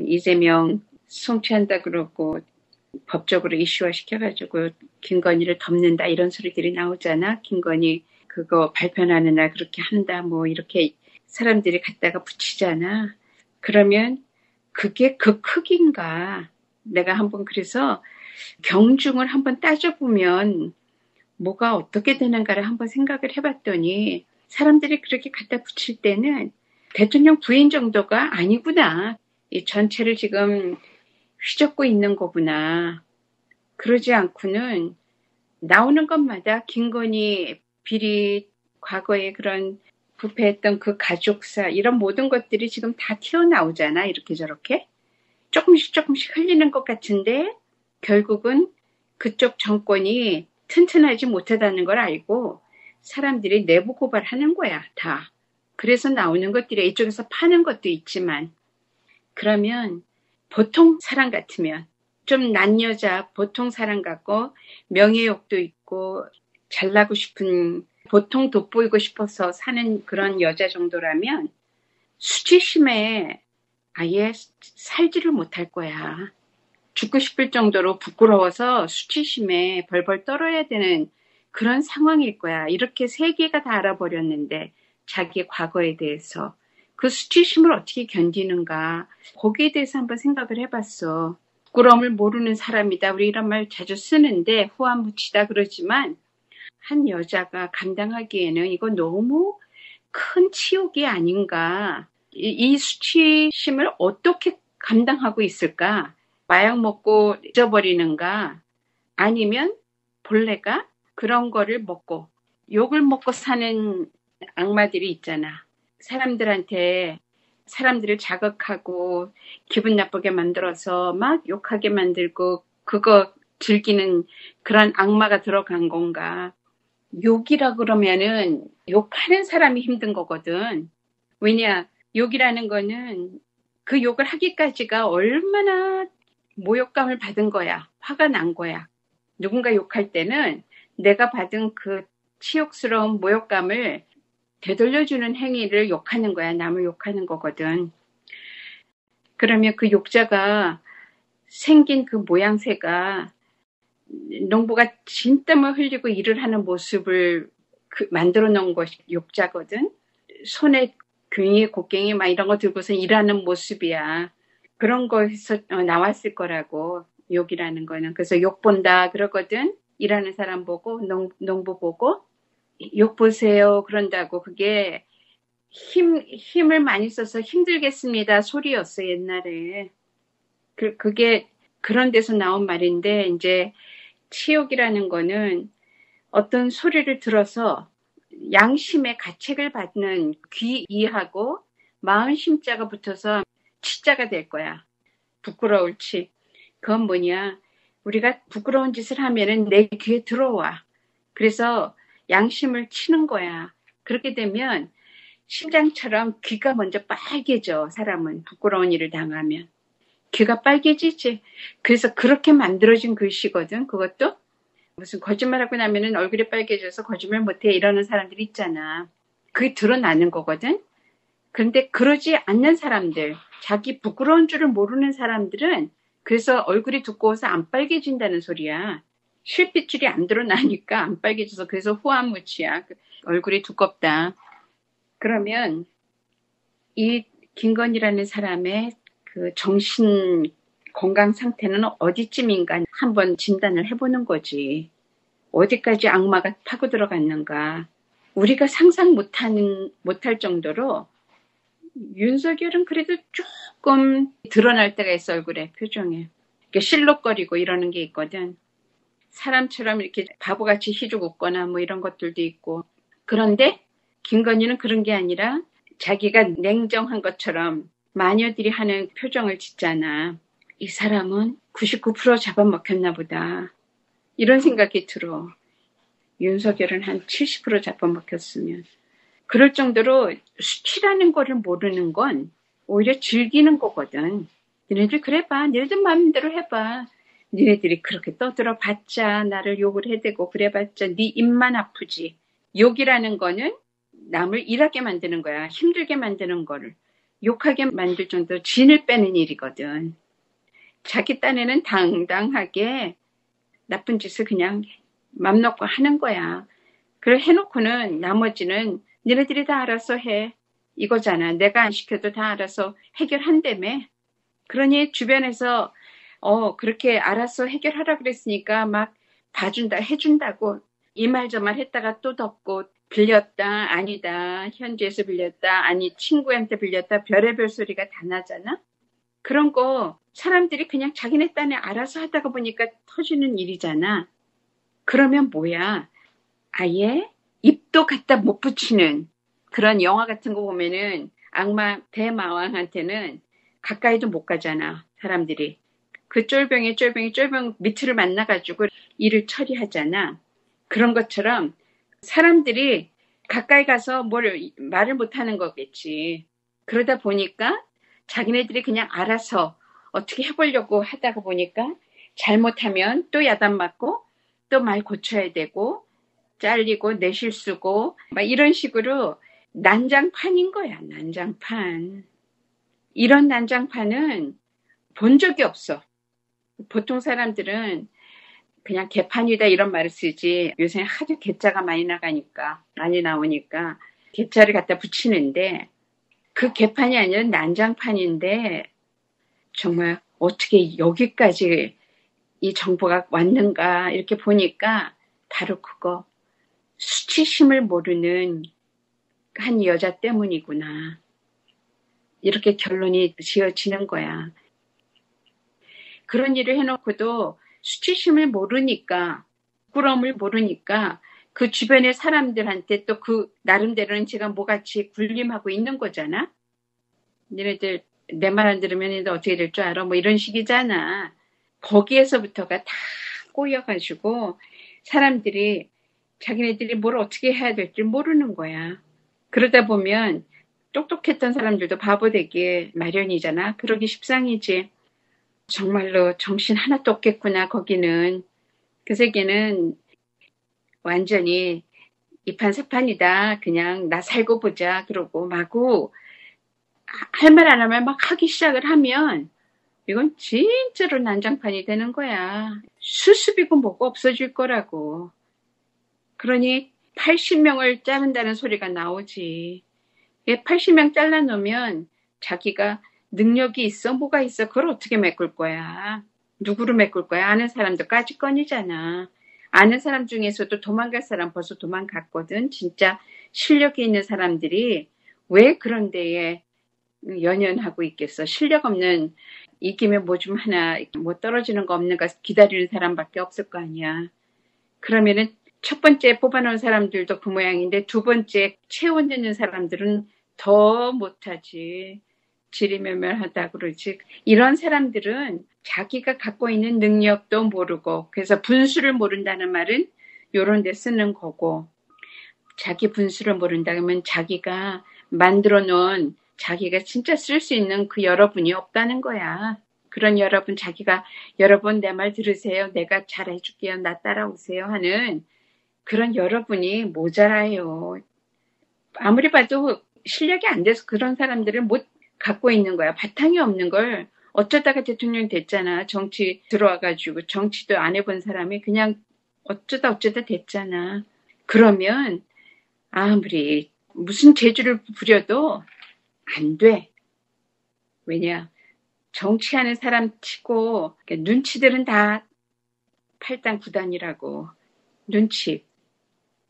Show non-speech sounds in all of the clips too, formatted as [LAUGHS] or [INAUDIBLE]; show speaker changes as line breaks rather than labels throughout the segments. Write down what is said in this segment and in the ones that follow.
이재명 송치한다 그러고 법적으로 이슈화 시켜가지고 김건희를 덮는다 이런 소리들이 나오잖아. 김건희 그거 발표하는 날 그렇게 한다 뭐 이렇게 사람들이 갖다가 붙이잖아. 그러면 그게 그 크기인가? 내가 한번 그래서 경중을 한번 따져보면 뭐가 어떻게 되는가를 한번 생각을 해봤더니 사람들이 그렇게 갖다 붙일 때는 대통령 부인 정도가 아니구나. 이 전체를 지금 휘젓고 있는 거구나. 그러지 않고는 나오는 것마다 김건희 비리 과거에 그런 부패했던 그 가족사 이런 모든 것들이 지금 다 튀어나오잖아. 이렇게 저렇게. 조금씩 조금씩 흘리는 것 같은데 결국은 그쪽 정권이 튼튼하지 못하다는 걸 알고 사람들이 내부 고발하는 거야 다. 그래서 나오는 것들이 이쪽에서 파는 것도 있지만 그러면 보통 사람 같으면 좀 난 여자 보통 사람 같고 명예욕도 있고 잘나고 싶은 보통 돋보이고 싶어서 사는 그런 여자 정도라면 수치심에 아예 살지를 못할 거야. 죽고 싶을 정도로 부끄러워서 수치심에 벌벌 떨어야 되는 그런 상황일 거야. 이렇게 세계가 다 알아버렸는데 자기의 과거에 대해서 그 수치심을 어떻게 견디는가 거기에 대해서 한번 생각을 해봤어. 부끄러움을 모르는 사람이다. 우리 이런 말 자주 쓰는데 후한 무치다 그러지만 한 여자가 감당하기에는 이거 너무 큰 치욕이 아닌가. 이, 이 수치심을 어떻게 감당하고 있을까? 마약 먹고 잊어버리는가? 아니면 본래가 그런 거를 먹고 욕을 먹고 사는 악마들이 있잖아. 사람들한테 사람들을 자극하고 기분 나쁘게 만들어서 막 욕하게 만들고 그거 즐기는 그런 악마가 들어간 건가? 욕이라 그러면은 욕하는 사람이 힘든 거거든. 왜냐, 욕이라는 거는 그 욕을 하기까지가 얼마나 모욕감을 받은 거야. 화가 난 거야. 누군가 욕할 때는 내가 받은 그 치욕스러운 모욕감을 되돌려주는 행위를 욕하는 거야. 남을 욕하는 거거든. 그러면 그 욕자가 생긴 그 모양새가 농부가 진땀을 흘리고 일을 하는 모습을 그 만들어 놓은 것이 욕자거든. 손에 괭이, 곡괭이 막 이런 거 들고서 일하는 모습이야. 그런 거에서 어, 나왔을 거라고 욕이라는 거는. 그래서 욕 본다 그러거든. 일하는 사람 보고 농, 농부 보고 욕 보세요 그런다고 그게 힘 힘을 많이 써서 힘들겠습니다 소리였어 옛날에. 그 그게 그런 데서 나온 말인데 이제 치욕이라는 거는 어떤 소리를 들어서 양심의 가책을 받는 귀이하고 마음 심자가 붙어서 치자가 될 거야. 부끄러울 치. 그건 뭐냐? 우리가 부끄러운 짓을 하면은 내 귀에 들어와. 그래서 양심을 치는 거야. 그렇게 되면 심장처럼 귀가 먼저 빨개져. 사람은 부끄러운 일을 당하면. 귀가 빨개지지. 그래서 그렇게 만들어진 글씨거든. 그것도 무슨 거짓말하고 나면은 얼굴이 빨개져서 거짓말 못해 이러는 사람들이 있잖아. 그게 드러나는 거거든. 그런데 그러지 않는 사람들, 자기 부끄러운 줄을 모르는 사람들은 그래서 얼굴이 두꺼워서 안 빨개진다는 소리야. 실핏줄이 안 드러나니까 안 빨개져서 그래서 후한무치야. 그 얼굴이 두껍다. 그러면 이 김건희라는 사람의 그 정신 건강 상태는 어디쯤인가 한번 진단을 해보는 거지. 어디까지 악마가 파고 들어갔는가. 우리가 상상 못하는, 못할 정도로 윤석열은 그래도 조금 드러날 때가 있어, 얼굴에, 표정에. 실룩거리고 이러는 게 있거든. 사람처럼 이렇게 바보같이 희죽 웃거나 뭐 이런 것들도 있고. 그런데 김건희는 그런 게 아니라 자기가 냉정한 것처럼 마녀들이 하는 표정을 짓잖아. 이 사람은 99% 잡아먹혔나 보다. 이런 생각이 들어. 윤석열은 한 70% 잡아먹혔으면. 그럴 정도로 수치라는 거를 모르는 건 오히려 즐기는 거거든. 니네들 그래봐. 니네들 마음대로 해봐. 니네들이 그렇게 떠들어 봤자 나를 욕을 해대고 그래 봤자 네 입만 아프지. 욕이라는 거는 남을 일하게 만드는 거야. 힘들게 만드는 거를. 욕하게 만들 정도 진을 빼는 일이거든. 자기 딴에는 당당하게 나쁜 짓을 그냥 맘 놓고 하는 거야. 그걸 해놓고는 나머지는 너네들이 다 알아서 해. 이거잖아. 내가 안 시켜도 다 알아서 해결한다며. 그러니 주변에서 어 그렇게 알아서 해결하라 그랬으니까 막 봐준다 해준다고 이 말 저 말 했다가 또 덮고 빌렸다 아니다 현지에서 빌렸다 아니 친구한테 빌렸다 별의별 소리가 다 나잖아. 그런 거 사람들이 그냥 자기네 딴에 알아서 하다가 보니까 터지는 일이잖아. 그러면 뭐야? 아예 입도 갖다 못 붙이는 그런 영화 같은 거 보면은 악마 대마왕한테는 가까이도 못 가잖아. 사람들이. 그 쫄병이 쫄병이 쫄병 밑을 만나가지고 일을 처리하잖아. 그런 것처럼 사람들이 가까이 가서 뭘 말을 못하는 거겠지. 그러다 보니까 자기네들이 그냥 알아서 어떻게 해보려고 하다가 보니까 잘못하면 또 야단 맞고 또 말 고쳐야 되고 잘리고 내 실수고 막 이런 식으로 난장판인 거야 난장판 이런 난장판은 본 적이 없어 보통 사람들은 그냥 개판이다 이런 말을 쓰지 요새 하도 개자가 많이 나가니까 많이 나오니까 개자를 갖다 붙이는데 그 개판이 아니라 난장판인데 정말 어떻게 여기까지 이 정보가 왔는가 이렇게 보니까 바로 그거 수치심을 모르는 한 여자 때문이구나. 이렇게 결론이 지어지는 거야. 그런 일을 해놓고도 수치심을 모르니까, 부끄러움을 모르니까 그 주변의 사람들한테 또 그 나름대로는 제가 뭐같이 군림하고 있는 거잖아. 너네들 내 말 안 들으면 어떻게 될 줄 알아? 뭐 이런 식이잖아. 거기에서부터가 다 꼬여가지고 사람들이 자기네들이 뭘 어떻게 해야 될지 모르는 거야. 그러다 보면 똑똑했던 사람들도 바보 되기 마련이잖아. 그러기 십상이지. 정말로 정신 하나도 없겠구나, 거기는. 그 세계는 완전히 이판사판이다. 그냥 나 살고 보자. 그러고 마구 할 말 안 하면 막 하기 시작을 하면 이건 진짜로 난장판이 되는 거야. 수습이고 뭐고 없어질 거라고. 그러니 80명을 자른다는 소리가 나오지. 80명 잘라놓으면 자기가 능력이 있어? 뭐가 있어? 그걸 어떻게 메꿀 거야? 누구를 메꿀 거야? 아는 사람도 까짓건이잖아. 아는 사람 중에서도 도망갈 사람 벌써 도망갔거든. 진짜 실력이 있는 사람들이 왜 그런 데에 연연하고 있겠어? 실력 없는 이 김에 뭐 좀 하나 뭐 떨어지는 거 없는가 기다리는 사람밖에 없을 거 아니야. 그러면은 첫 번째 뽑아놓은 사람들도 그 모양인데 두 번째 채원 되는 사람들은 더 못하지. 지리멸멸하다 그러지. 이런 사람들은 자기가 갖고 있는 능력도 모르고 그래서 분수를 모른다는 말은 요런 데 쓰는 거고 자기 분수를 모른다 그러면 자기가 만들어 놓은 자기가 진짜 쓸 수 있는 그 여러분이 없다는 거야. 그런 여러분 자기가 여러분 내 말 들으세요. 내가 잘해 줄게요. 나 따라오세요 하는 그런 여러분이 모자라요. 아무리 봐도 실력이 안 돼서 그런 사람들을 못 갖고 있는 거야. 바탕이 없는 걸 어쩌다가 대통령 됐잖아. 정치 들어와가지고 정치도 안 해본 사람이 그냥 어쩌다 어쩌다 됐잖아. 그러면 아무리 무슨 재주를 부려도 안 돼. 왜냐? 정치하는 사람 치고 눈치들은 다 8단 9단이라고 눈치.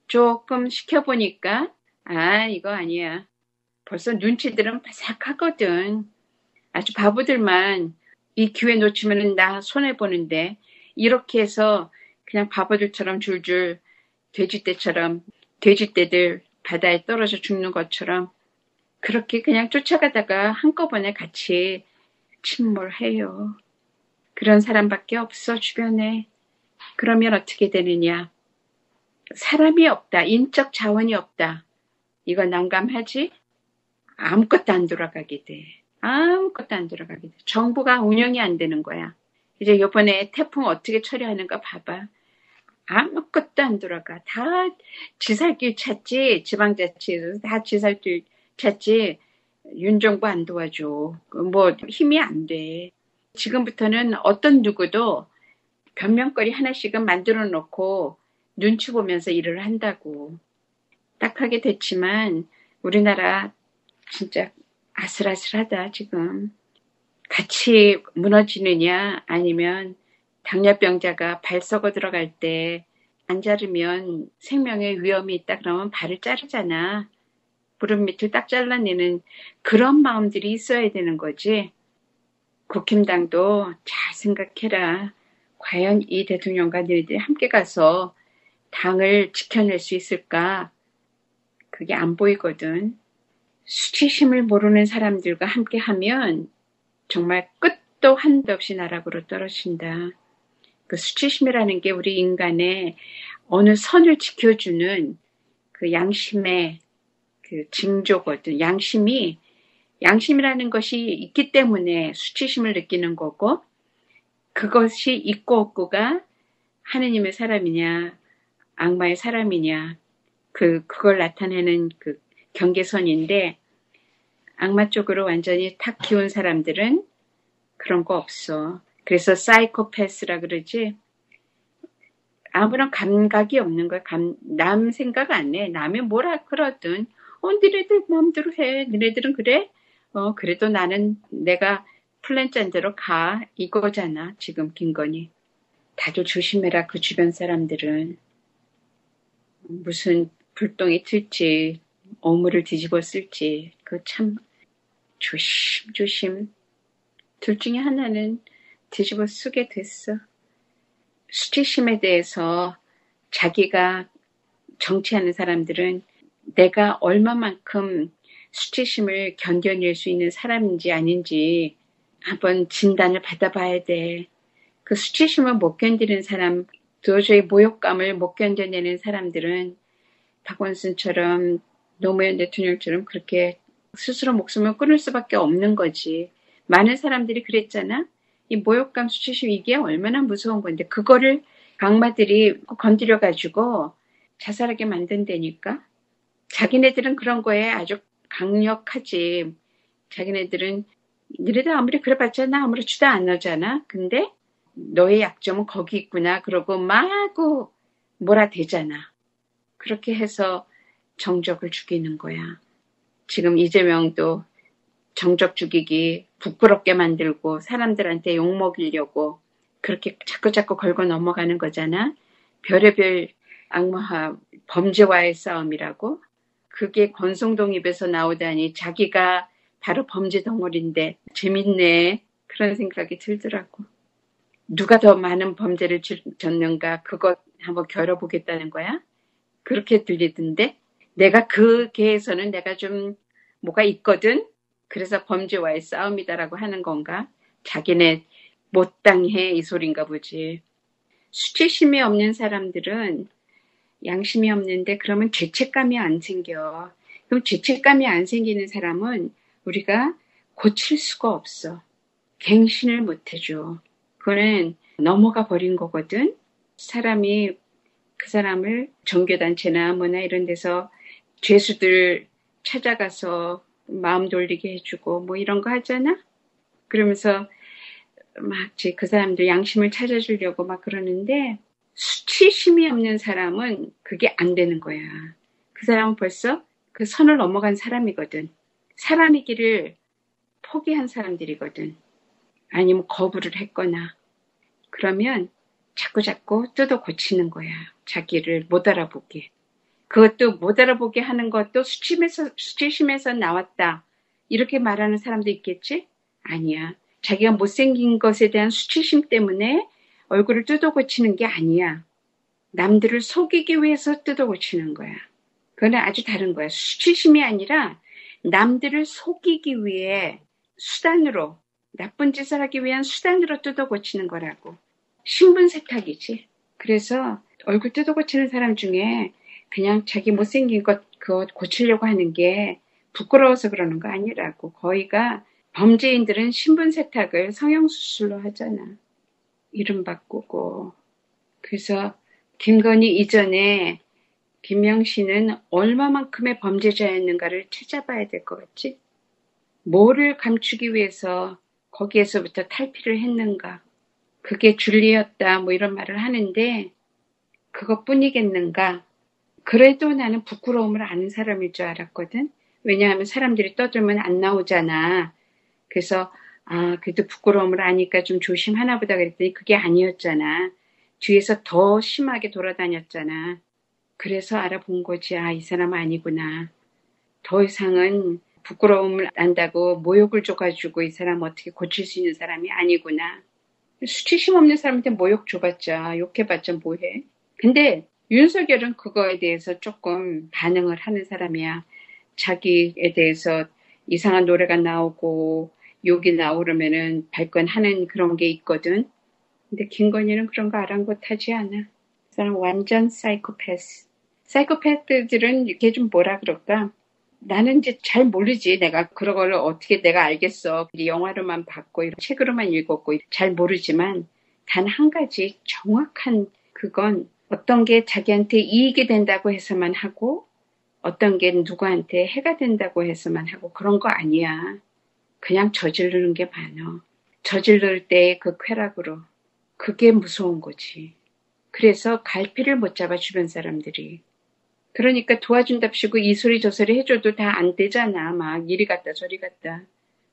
조금 시켜보니까 아 이거 아니야. 벌써 눈치들은 바삭하거든. 아주 바보들만 이 기회 놓치면 나 손해보는데 이렇게 해서 그냥 바보들처럼 줄줄 돼지떼처럼 돼지떼들 바다에 떨어져 죽는 것처럼 그렇게 그냥 쫓아가다가 한꺼번에 같이 침몰해요. 그런 사람밖에 없어 주변에. 그러면 어떻게 되느냐? 사람이 없다. 인적 자원이 없다. 이거 난감하지? 아무것도 안 돌아가게 돼. 아무것도 안 돌아가게 돼. 정부가 운영이 안 되는 거야. 이제 요번에 태풍 어떻게 처리하는가 봐봐. 아무것도 안 돌아가. 다 지살길 찾지. 지방자치에서 다 지살길 찾지. 윤정부 안 도와줘. 뭐 힘이 안 돼. 지금부터는 어떤 누구도 변명거리 하나씩은 만들어 놓고 눈치 보면서 일을 한다고. 딱 하게 됐지만 우리나라 진짜 아슬아슬하다 지금. 같이 무너지느냐 아니면 당뇨병자가 발 썩어 들어갈 때 안 자르면 생명의 위험이 있다 그러면 발을 자르잖아. 무릎 밑을 딱 잘라내는 그런 마음들이 있어야 되는 거지. 국힘당도 잘 생각해라. 과연 이 대통령과 너희들이 함께 가서 당을 지켜낼 수 있을까? 그게 안 보이거든. 수치심을 모르는 사람들과 함께 하면 정말 끝도 한도 없이 나락으로 떨어진다. 그 수치심이라는 게 우리 인간의 어느 선을 지켜주는 그 양심의 그 징조거든. 양심이, 양심이라는 것이 있기 때문에 수치심을 느끼는 거고, 그것이 있고 없고가 하느님의 사람이냐, 악마의 사람이냐, 그, 그걸 나타내는 그 경계선인데, 악마 쪽으로 완전히 탁 키운 사람들은 그런 거 없어. 그래서 사이코패스라 그러지. 아무런 감각이 없는 거야. 감, 남 생각 안 해. 남이 뭐라 그러든. 어, 니네들 마음대로 해. 니네들은 그래? 어, 그래도 나는 내가 플랜 짠 대로 가. 이거잖아. 지금 김건희. 다들 조심해라. 그 주변 사람들은. 무슨 불똥이 틀지, 어물을 뒤집어 쓸지. 그 참, 조심, 조심. 둘 중에 하나는 뒤집어 쓰게 됐어. 수치심에 대해서 자기가 정치하는 사람들은 내가 얼마만큼 수치심을 견뎌낼 수 있는 사람인지 아닌지 한번 진단을 받아봐야 돼. 그 수치심을 못 견디는 사람, 도저히 모욕감을 못 견뎌내는 사람들은 박원순처럼 노무현 대통령처럼 그렇게 스스로 목숨을 끊을 수밖에 없는 거지. 많은 사람들이 그랬잖아. 이 모욕감 수치심 이게 얼마나 무서운 건데 그거를 강마들이 건드려 가지고 자살하게 만든다니까. 자기네들은 그런 거에 아주 강력하지. 자기네들은 니네들 아무리 그래봤자 나 아무렇지도 않잖아. 근데 너의 약점은 거기 있구나. 그러고 마구 몰아대잖아. 그렇게 해서 정적을 죽이는 거야. 지금 이재명도 정적 죽이기 부끄럽게 만들고 사람들한테 욕 먹이려고 그렇게 자꾸 자꾸 걸고 넘어가는 거잖아. 별의별 악마와 범죄와의 싸움이라고. 그게 권성동 입에서 나오다니 자기가 바로 범죄 덩어리인데 재밌네. 그런 생각이 들더라고. 누가 더 많은 범죄를 졌는가 그것 한번 겨뤄보겠다는 거야. 그렇게 들리던데 내가 그 계에서는 내가 좀 뭐가 있거든. 그래서 범죄와의 싸움이다라고 하는 건가? 자기네 못 당해 이 소린가 보지. 수치심이 없는 사람들은 양심이 없는데 그러면 죄책감이 안 생겨. 그럼 죄책감이 안 생기는 사람은 우리가 고칠 수가 없어. 갱신을 못 해줘. 그거는 넘어가 버린 거거든. 사람이 그 사람을 종교단체나 뭐나 이런 데서 죄수들 찾아가서 마음 돌리게 해주고 뭐 이런 거 하잖아. 그러면서 막그 사람들 양심을 찾아주려고 막 그러는데 수치심이 없는 사람은 그게 안 되는 거야. 그 사람은 벌써 그 선을 넘어간 사람이거든. 사람이기를 포기한 사람들이거든. 아니면 거부를 했거나. 그러면 자꾸 자꾸 뜯어 고치는 거야. 자기를 못 알아보게. 그것도 못 알아보게 하는 것도 수치심에서, 수치심에서 나왔다. 이렇게 말하는 사람도 있겠지? 아니야. 자기가 못생긴 것에 대한 수치심 때문에 얼굴을 뜯어 고치는 게 아니야. 남들을 속이기 위해서 뜯어 고치는 거야. 그건 아주 다른 거야. 수치심이 아니라 남들을 속이기 위해 수단으로, 나쁜 짓을 하기 위한 수단으로 뜯어 고치는 거라고. 신분 세탁이지. 그래서 얼굴 뜯어 고치는 사람 중에 그냥 자기 못생긴 것 그거 고치려고 하는 게 부끄러워서 그러는 거 아니라고. 거의가 범죄인들은 신분 세탁을 성형 수술로 하잖아. 이름 바꾸고. 그래서 김건희 이전에 김명씨는 얼마만큼의 범죄자였는가를 찾아봐야 될 것 같지? 뭐를 감추기 위해서 거기에서부터 탈피를 했는가. 그게 줄리였다, 뭐 이런 말을 하는데, 그것뿐이겠는가. 그래도 나는 부끄러움을 아는 사람일 줄 알았거든. 왜냐하면 사람들이 떠들면 안 나오잖아. 그래서, 아, 그래도 부끄러움을 아니까 좀 조심하나 보다 그랬더니 그게 아니었잖아. 뒤에서 더 심하게 돌아다녔잖아. 그래서 알아본 거지. 아, 이 사람 아니구나. 더 이상은 부끄러움을 안다고 모욕을 줘가지고 이 사람 어떻게 고칠 수 있는 사람이 아니구나. 수치심 없는 사람한테 모욕 줘봤자, 욕해봤자 뭐해. 근데 윤석열은 그거에 대해서 조금 반응을 하는 사람이야. 자기에 대해서 이상한 노래가 나오고 욕이 나오려면은 발끈하는 그런 게 있거든. 근데 김건희는 그런 거 아랑곳하지 않아. 그 사람 완전 사이코패스. 사이코패스들은 이렇게 좀 뭐라 그럴까? 나는 이제 잘 모르지. 내가 그런 걸 어떻게 내가 알겠어. 영화로만 봤고, 책으로만 읽었고, 잘 모르지만, 단 한 가지 정확한 그건 어떤 게 자기한테 이익이 된다고 해서만 하고, 어떤 게 누구한테 해가 된다고 해서만 하고, 그런 거 아니야. 그냥 저지르는 게 많아. 저지를 때 그 쾌락으로. 그게 무서운 거지. 그래서 갈피를 못 잡아 주변 사람들이. 그러니까 도와준답시고 이 소리 저 소리 해줘도 다 안 되잖아. 막 이리 갔다 저리 갔다.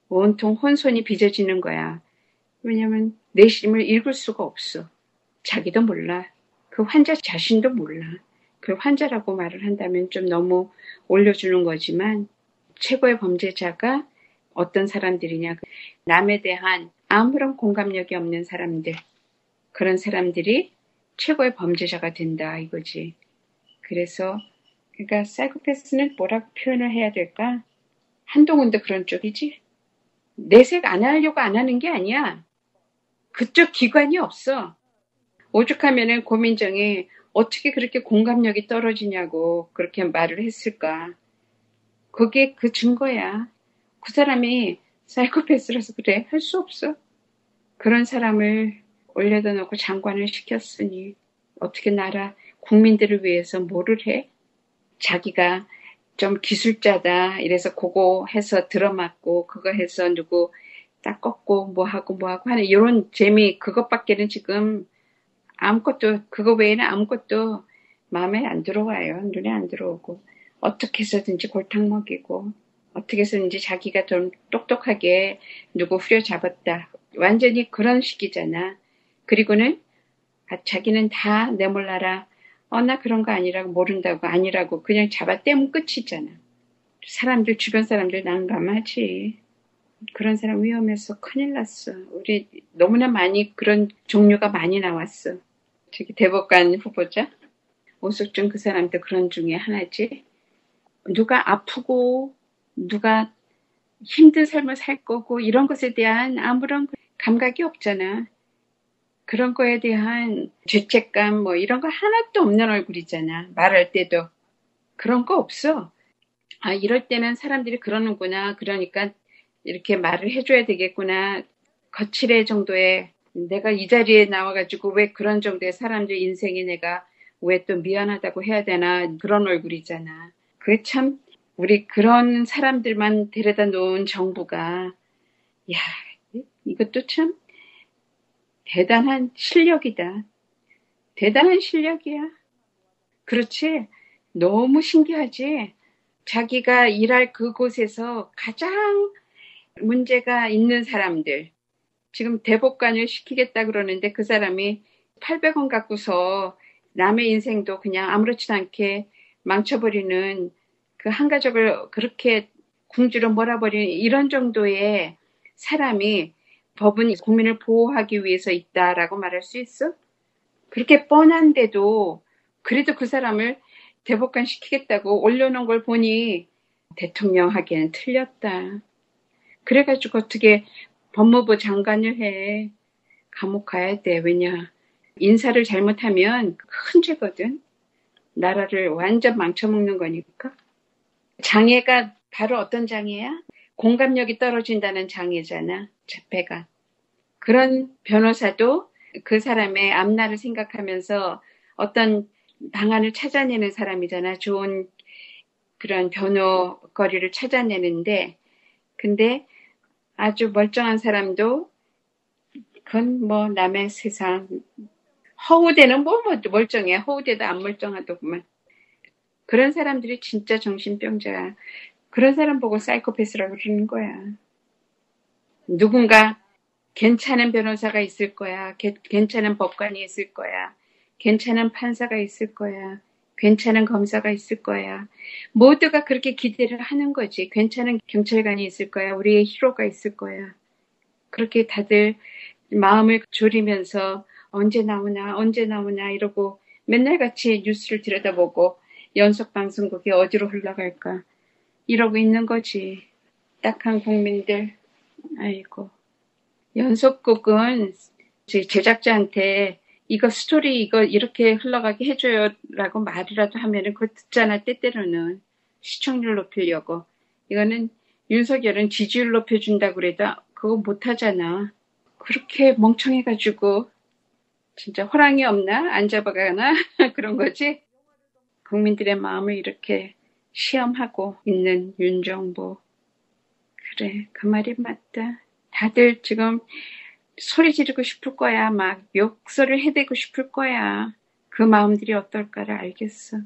온통 혼선이 빚어지는 거야. 왜냐면 내 심을 읽을 수가 없어. 자기도 몰라. 그 환자 자신도 몰라. 그 환자라고 말을 한다면 좀 너무 올려주는 거지만 최고의 범죄자가 어떤 사람들이냐. 남에 대한 아무런 공감력이 없는 사람들. 그런 사람들이 최고의 범죄자가 된다 이거지. 그래서 그러니까 사이코패스는 뭐라고 표현을 해야 될까? 한동훈도 그런 쪽이지. 내색 안 하려고 안 하는 게 아니야. 그쪽 기관이 없어. 오죽하면은 고민정이 어떻게 그렇게 공감력이 떨어지냐고 그렇게 말을 했을까. 그게 그 증거야. 그 사람이 사이코패스라서 그래. 할 수 없어. 그런 사람을 올려다 놓고 장관을 시켰으니 어떻게 나라 국민들을 위해서 뭐를 해? 자기가 좀 기술자다 이래서 그거 해서 들어맞고 그거 해서 누구 딱 꺾고 뭐 하고 뭐 하고 하는 이런 재미 그것밖에는 지금 아무것도 그거 외에는 아무것도 마음에 안 들어와요 눈에 안 들어오고 어떻게 해서든지 골탕 먹이고 어떻게 해서든지 자기가 좀 똑똑하게 누구 후려잡았다 완전히 그런 식이잖아 그리고는 아, 자기는 다 내몰라라 어, 나 그런 거 아니라고 모른다고 아니라고 그냥 잡아 떼면 끝이잖아. 사람들 주변 사람들 난감하지. 그런 사람 위험해서 큰일 났어. 우리 너무나 많이 그런 종류가 많이 나왔어. 저기 대법관 후보자 오숙준 그 사람도 그런 중에 하나지. 누가 아프고 누가 힘든 삶을 살 거고 이런 것에 대한 아무런 감각이 없잖아. 그런 거에 대한 죄책감 뭐 이런 거 하나도 없는 얼굴이잖아. 말할 때도. 그런 거 없어. 아, 이럴 때는 사람들이 그러는구나. 그러니까 이렇게 말을 해줘야 되겠구나. 거칠의 정도의 내가 이 자리에 나와가지고 왜 그런 정도의 사람들 인생에 내가 왜 또 미안하다고 해야 되나 그런 얼굴이잖아. 그게 참 우리 그런 사람들만 데려다 놓은 정부가 야 이것도 참 대단한 실력이다. 대단한 실력이야. 그렇지? 너무 신기하지? 자기가 일할 그곳에서 가장 문제가 있는 사람들. 지금 대법관을 시키겠다 그러는데 그 사람이 800원 갖고서 남의 인생도 그냥 아무렇지도 않게 망쳐버리는 그 한 가족을 그렇게 궁지로 몰아버리는 이런 정도의 사람이 법은 국민을 보호하기 위해서 있다라고 말할 수 있어? 그렇게 뻔한데도 그래도 그 사람을 대법관 시키겠다고 올려놓은 걸 보니 대통령 하기에는 틀렸다. 그래가지고 어떻게 법무부 장관을 해. 감옥 가야 돼. 왜냐. 인사를 잘못하면 큰 죄거든. 나라를 완전 망쳐먹는 거니까. 장애가 바로 어떤 장애야? 공감력이 떨어진다는 장애잖아. 자폐가. 그런 변호사도 그 사람의 앞날을 생각하면서 어떤 방안을 찾아내는 사람이잖아. 좋은 그런 변호거리를 찾아내는데 근데 아주 멀쩡한 사람도 그건 뭐 남의 세상. 허우대는 뭐, 뭐 멀쩡해. 허우대도 안 멀쩡하더구만. 그런 사람들이 진짜 정신병자야. 그런 사람 보고 사이코패스라고 그러는 거야. 누군가 괜찮은 변호사가 있을 거야. 괜찮은 법관이 있을 거야. 괜찮은 판사가 있을 거야 괜찮은 검사가 있을 거야. 모두가 그렇게 기대를 하는 거지. 괜찮은 경찰관이 있을 거야. 우리의 히로가 있을 거야. 그렇게 다들 마음을 졸이면서 언제 나오나, 언제 나오나 이러고 맨날 같이 뉴스를 들여다보고 연속 방송국이 어디로 흘러갈까 이러고 있는 거지. 딱한 국민들. 아이고. 연속국은 제작자한테 이거 스토리 이거 이렇게 흘러가게 해줘요라고 말이라도 하면은 그거 듣잖아 때때로는 시청률 높이려고. 이거는 윤석열은 지지율 높여준다고 그래도 그거 못하잖아. 그렇게 멍청해가지고 진짜 호랑이 없나? 안 잡아가나? [LAUGHS] 그런 거지? 국민들의 마음을 이렇게 시험하고 있는 윤정보. 그래 그 말이 맞다. 다들 지금 소리 지르고 싶을 거야. 막 욕설을 해대고 싶을 거야. 그 마음들이 어떨까를 알겠어.